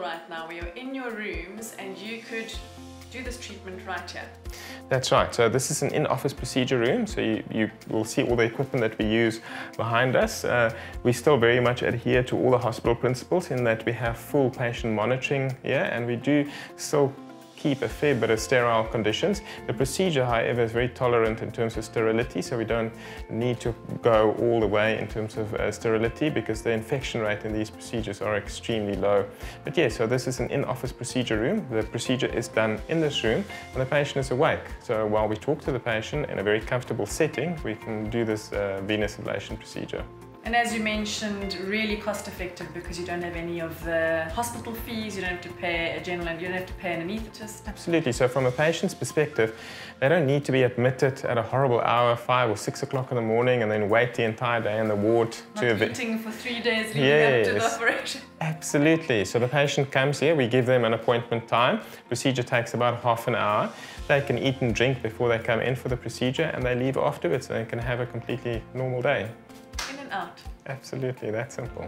right now where you're in your rooms and you could do this treatment right here. That's right. So this is an in-office procedure room. So you, you will see all the equipment that we use behind us. Uh, we still very much adhere to all the hospital principles in that we have full patient monitoring here and we do still keep a fair bit of sterile conditions. The procedure, however, is very tolerant in terms of sterility, so we don't need to go all the way in terms of uh, sterility because the infection rate in these procedures are extremely low. But yeah, so this is an in-office procedure room. The procedure is done in this room and the patient is awake. So while we talk to the patient in a very comfortable setting, we can do this uh, venous ablation procedure. And as you mentioned, really cost effective because you don't have any of the hospital fees, you don't have to pay a general, you don't have to pay an anaesthetist. Absolutely. So from a patient's perspective, they don't need to be admitted at a horrible hour, five or six o'clock in the morning, and then wait the entire day in the ward Not to eating for three days leading Yes. up to the operation. Absolutely. So the patient comes here, we give them an appointment time. Procedure takes about half an hour. They can eat and drink before they come in for the procedure, and they leave afterwards, and they can have a completely normal day. Absolutely, that simple.